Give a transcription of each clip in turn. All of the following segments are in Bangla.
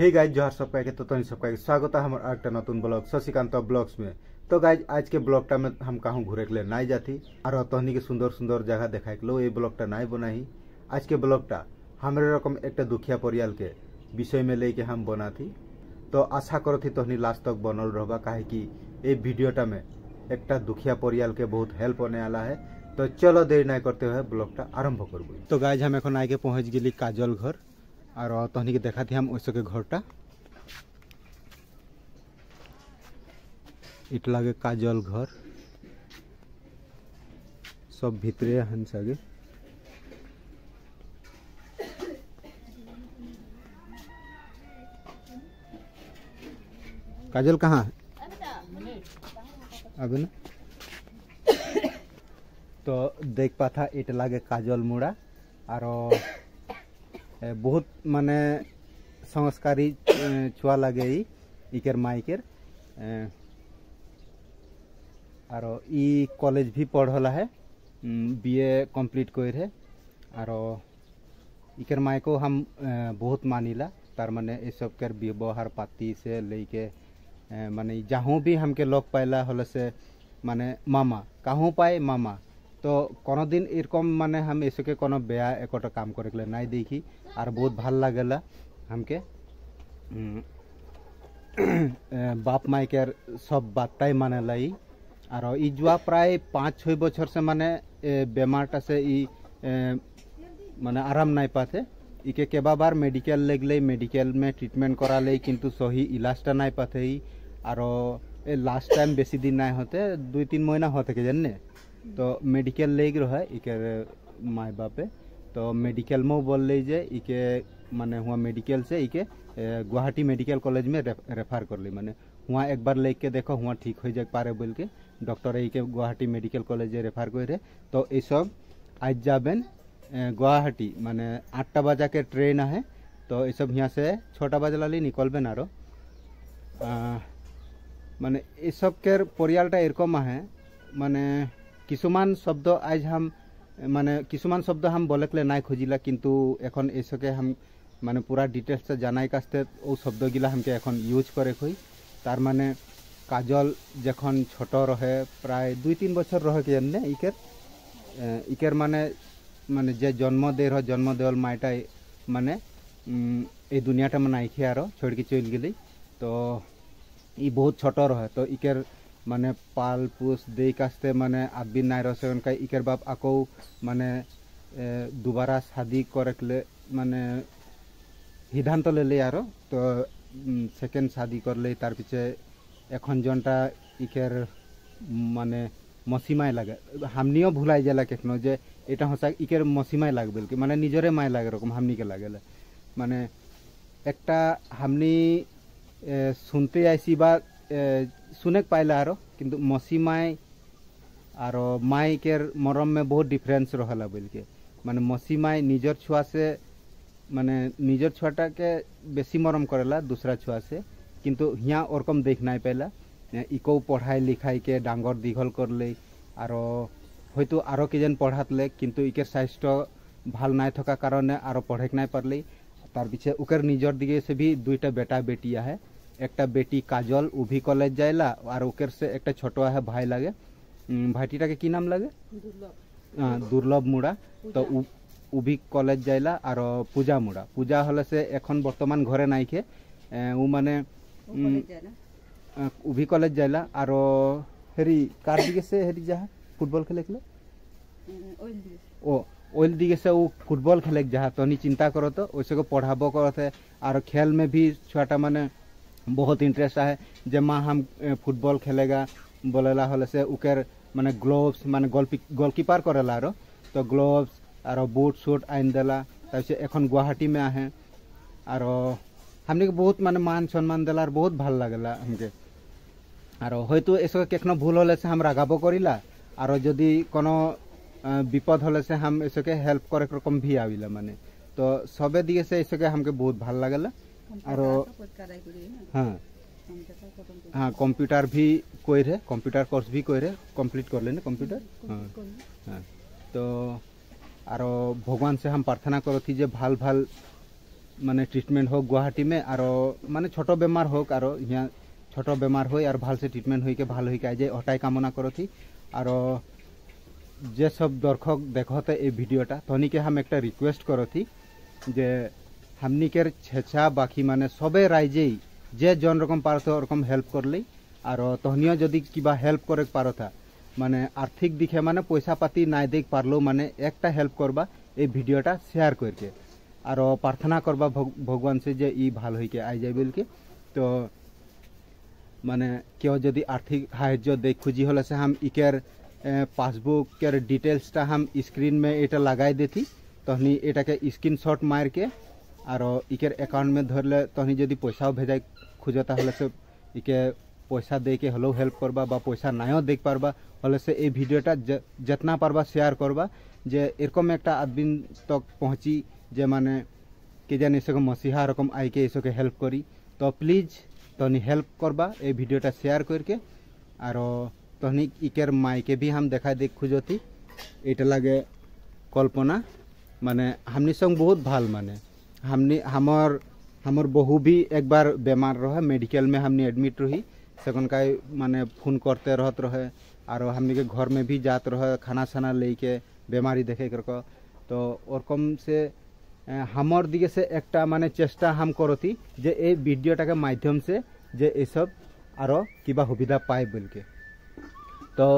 हे गाइज़ जोहार सबका तो तनी सबका स्वागत है हमारे एक नतून ब्लॉग शशिकांत ब्लॉग्स में तो गाइज़ आज के ब्लॉग टा में हम कहूँ घूरे के लिए नाई जाती? और तो तहनी के सुंदर सुंदर जगह देखा के लो, ये ब्लॉगटा नाई बनाही आज के ब्लॉग टा हमारे रकम एक दुखिया परियाल के विषय में लेके हम बना थी तो आशा करो थी तहनी तो लास्ट तक बनल रहबा, काहे कि ये वीडियोटा में एक दुखिया परियाल के बहुत हेल्प होने वाला है। तो चलो देर ना करते हुए ब्लॉग टा आरंभ करब। तो गाइज़ हम एखन एन के पहुँच गली काजल घर। और तहनी के देखा थी हम वैसे के घरटा इट लगे काजल घर। सब भितरे हन सगे। काजल कहाँ? अब न। तो देख पाता इट लगे काजल मुड़ा। और বহুত মানে সংস্কারী ছোয়া লাগে ই ইকের মাইকের আর ই কলেজ ভি পড়লাহে বিএ কমপ্লিট করে আর ইকের মাইকও হাম বহুত মানিলা। তার মানে এসব কে ব্যবহার পাতি সে লইকে মানে যাহু বি হামকে লগ পাইলা হলে সে মানে মামা কাহু পায় মামা। তো কোনোদিন এরকম মানে আমি এসকে কোনো বেয়া একটা কাম করে গেলে নাই দেখি আর বহুত ভাল লাগেলা हमके উম, বাপ মাইকের সব বার্তাই মানে লাই আর ই যোৱা প্ৰায় পাঁচ ছয় বছর সে মানে এ, বেমারটা সে ই এ, মানে আরাম নাই পাতে ইকে কেবাবার মেডিকেল লেগলে মেডিকেল মে ট্রিটমেন্ট করালে কিন্তু সহি ইলাজটা নাই পাতে ই আর এ লাস্ট টাইম বেশি দিন নাই হতে দুই তিন মহিনা হতে के জানে तो मेडिकल ले रहा है इकर माए बापे। तो मेडिकल में बोल ले जे, इके माने हुआ मेडिकल से इके गुवाहाटी मेडिकल कॉलेज में रेफर कर ली। माने हुआ एक बार लेके देखो, हुआ ठीक हो जा पारे बोल के। डॉक्टर इके गुवाहाटी मेडिकल कॉलेज रेफर कर। रहे तो ये सब, आज जाबेन गुवाहाटी, माने आठटा बजा के ट्रेन है तो ये सब यहाँ से छोटा बजे लाली, निकलबेन आरो। माने ये सब के परियालटा एरकम है माने কিছুমান শব্দ আজ হাম মানে কিছুমান শব্দ হাম বলেকলে নাই খুঁজিলা, কিন্তু এখন এসকে হাম মানে পুরা ডিটেলসে জানাই কাছতে ও শব্দগিলা হামকে এখন ইউজ করে খুই। তার মানে কাজল যখন ছোট রহে, প্রায় দুই তিন বছর রহে কি জানে, ইকের? ইকের মানে মানে যে জন্ম দের হয় জন্ম দেওয়াল মাইটা মানে এই দুনিয়াটা মানে আইখে আরও, ছড়কি চল গেলি তো ই বহুত ছোট রহে, তো ইকের মানে পাল পুষ দেই কাছতে মানে আদবিন নাই রসে উনকা ইকের বাপ আকৌ মানে দুবারা শাদি করেকলে মানে সিদ্ধান্ত লেলে আরও তো সেকেন্ড শাদি করলে তার পিছে এখন জনটা ইকের মানে মসিমায় লাগে। হামনিও ভুলাই গেলা কেখনো যে এটা হসা ইকের মসিমায় লাগবে কি মানে নিজরে মায় লাগে এরকম হামনিকে লাগেলে মানে একটা হামনি শুনতে আইসি বা এ, শুনে পাইলে আরো কিন্তু মসিমাই আর মাইকের মরম মে বহুত ডিফারেন্স রহলা বলকে মানে মসিমাই নিজের ছুয়া সে মানে নিজের ছুয়াটাকে বেশি মরম করেলা दूसरा ছুয়া সে কিন্তু হিয়া ওরকম দেখ নাই পাইলা ইকো পড়াই লিখাই কে ডাঙ্গর দীঘল করলে আর হয়তো আরো কেজন পড়াতলে কিন্তু ইকের স্বাস্থ্য ভাল নাই থকা কারণে আরো পড়েক নাই পারলে তার পিছে উকের নিজের দিকে সে भी দুইটা বেটা বেটি আহে একটা বেটি কাজল ও भी কলেজ যাইলা আর উকের সে একটা ছোট আহে ভাই লাগে উম, ভাইটিটাকে কি নাম লাগে আহ, দুর্লভ মুড়া তো উ- উ भी কলেজ যাইলা আর পূজা মুড়া পূজা হলে সে এখন বর্তমান ঘরে নাইকে আহ, ও মানে উম, আহ, ও भी কলেজ যাইলা আর হেরি কার দিকে সে হেরি যাহা ফুটবল খেলে খেলে ও ওইল दिखे से वो फुटबॉल खेले जहाँ तो नहीं चिंता करो तो वैसे को पढ़ाबो करो थे और खेल में भी छोटा माने बहुत इंटरेस्ट है जे माँ हम ए, फुटबॉल खेलेगा बोलेला हले से उकेर माने ग्लोव्स माने गोलपी गोलकीपार करेला आरो तो ग्लोव्स আর বুট শুট আইন দেলা তাৰপিছত এখন গুৱাহাটী মে আহে আৰু हमने बहुत মানে মান সম্মান দেলা আর বহুত ভাল লাগেলা हमके আর হয়তো এসব কেখনো ভুল হলে সে हम রাগাবো করিলা আর যদি কোনো আহ, বিপদ হলে সে हम এসকে হেল্প করে রকম ভি আবিলা মানে তো সবে দিকে সে এসকে हमके बहुत ভাল লাগেলা আর হ্যাঁ हाँ कंप्यूटर भी कोई रहे कंप्यूटर कोर्स भी कोई रहे कंप्लीट कर लेने कंप्यूटर हाँ हाँ तो आरो भगवान से हम प्रार्थना करो थी जे ভাল ভাল মানে ট্রিটমেন্ট হোক গুয়াহাটি মে আর মানে ছোট বেমার হোক আর ইয়া ছোট বেমার হই আর ভালসে ট্রিটমেন্ট হইকে ভালো হইকে আই যায় ওটাই কামনা করছি আর যে সব দর্শক দেখতে এই ভিডিওটা তনিকে হাম একটা রিকোয়েস্ট করছি যে হামনিকের ছেঁচা বাকি মানে সবে রাইজেই যে জন রকম পারত ওরকম হেল্প করলেই আর তহনিও যদি কিবা হেল্প করে পারতা মানে আর্থিক দিকে মানে পয়সা পাতি নাই দেখ পারলেও মানে একটা হেল্প করবা এই ভিডিওটা শেয়ার করকে আর প্রার্থনা করবা ভগ- ভগবান সে যে ই ভালো হইকে আই যায় বলকে। তো মানে কেউ যদি আর্থিক সাহায্য দেখ খুঁজি হলে সে হাম ইকের পাসবুকের ডিটেলসটা হাম স্ক্রিন মে এটা লাগাই দেতি। তহনি এটাকে স্ক্রিনশট মার के আর ইকের একাউন্ট মে ধরলে তহনি যদি পয়সাও ভেজাই খুঁজো, তাহলে সে ইকে পয়সা দেকে হলেও হেল্প করবা বা পয়সা নাইও দেখ পারবা, হলে সে এই ভিডিওটা যেতনা পারবা শেয়ার করবা যে এরকম একটা আদমি তক পৌঁছি যে মানে কে জানি এসবকে মসিহা রকম আইকে এসবকে হেল্প করি। তো প্লিজ তহনি হেল্প করবা এই ভিডিওটা শেয়ার করকে আর তহনি ইকের মাইকে ভি হাম দেখা দেখ খুঁজতি। এটা লাগে কল্পনা। মানে হামনি সঙ্গ বহুত ভালো মানে। हमने, हमार हमार बहू भी एक बार बीमार रहे मेडिकल में हमने एडमिट रही। सेकंड का माने फ़ोन करते रहत रहे और हमने के घर में भी जात रह खाना छाना लेके, बीमारी देखे कर तो और कम से हमार दिखे से एक मान चेष्टा हम करती, जे ये भिडियोटा के माध्यम से जे ये सब और किबा सुविधा पाए बोल के। तो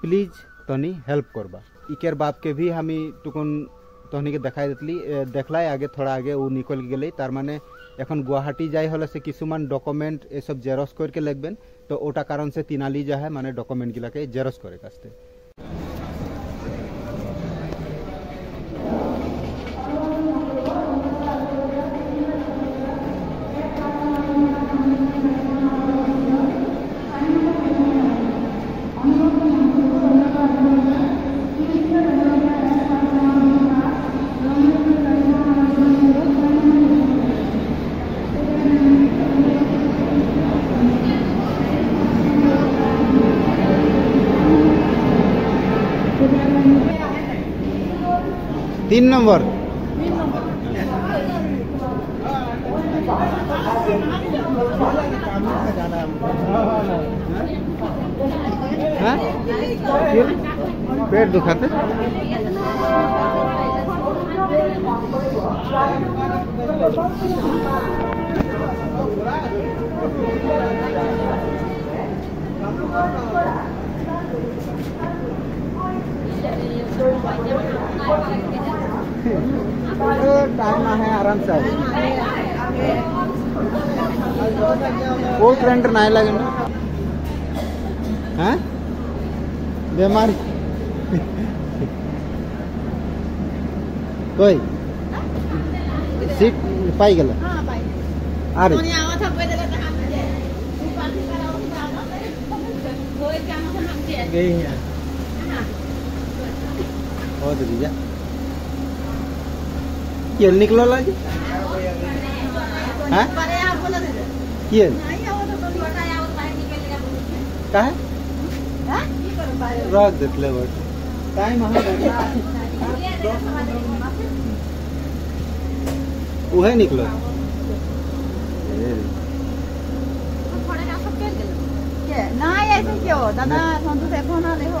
प्लीज़ तनी हेल्प करवा इकर बाप के भी हम टुकुन तो हमने देखा दिली देखल आगे थोड़ा आगे वो निकल गल तार मैंने एन गुवाहाटी जाए हल से किसुमान डकुमेंट ये सब जेरस करके लिखभें तो ओटा कारण से तीनाली जो है मैंने डकुमेंट गिला के जेरस करे তিন নম্বর। হ্যাঁ? পেট দুখাতে। Thank you. टाइम है आराम से वो करंट नहीं लगे ना। हाँ? बीमारी। कोई? सीट पाई गल। अरे गई है। बहुत दीजा केल निकलो लगे हैं? केल का है रख देते बट टाइम वह निकलो ना ऐसे क्यों दादा संतोष देखो ना देखो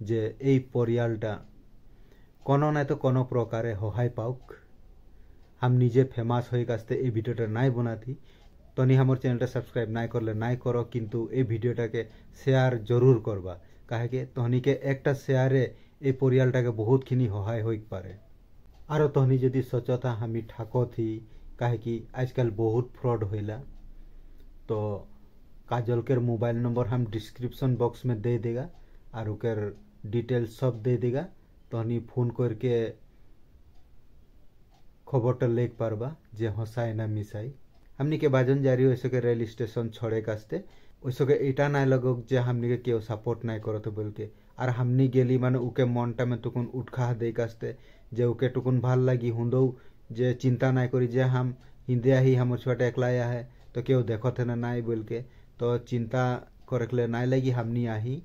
যে এই পৰিয়ালটা কোনো নাই তো কোনো প্ৰকাৰে সহায় পাওক। হাম নিজে ফেমাস হৈ কাছে এই ভিডিঅ'টা নাই বনাতি। তনি আমার চ্যানেলটা সাবস্ক্রাইব নাই করলে নাই করো কিন্তু এই ভিডিওটাকে শেয়ার জরুর করবা কাহেকে তহনিকে একটা শেয়ারে এই পরিয়ালটাকে বহুতখিনি সহায় হৈ পাৰে। আৰু তহনি যদি সচেতা আমি থাকথি কাহেকি আজকাল বহুত ফ্রড হইলা তো কাজলকের মোবাইল নম্বর হাম ডিসক্রিপশন বক্স মে দে और उकर डिटेल सब दे देगा तो हनी फोन करके খবরটা লেখ পারবা যে হসাই না মিসাই हमनी के बाजन जारी हो सके रेल स्टेशन छोड़े कास्ते ওইসকে এটা নাই লগক যে हमनी কেউ সাপোর্ট নাই করতে বলকে আর हमनी গেলি মানে উকে মনটা মে টুকুন উৎসাহ দেই কাস্তে যে উকে টুকুন ভাল লাগি হুঁদৌ যে চিন্তা নাই করি যে হাম হিন্দে আহি আমার ছুয়াটা একলা আয়া है তো কেউ দেখতে না নাই বলকে তো চিন্তা করেকলে নাই লাগি হামনি আহি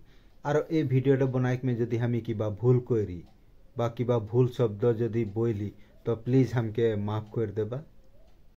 আর এই ভিডিওটা বনাইক মে যদি আমি কিবা ভুল করি বা কিবা ভুল শব্দ যদি বইলি তো প্লিজ হামকে মাফ করে দেবা।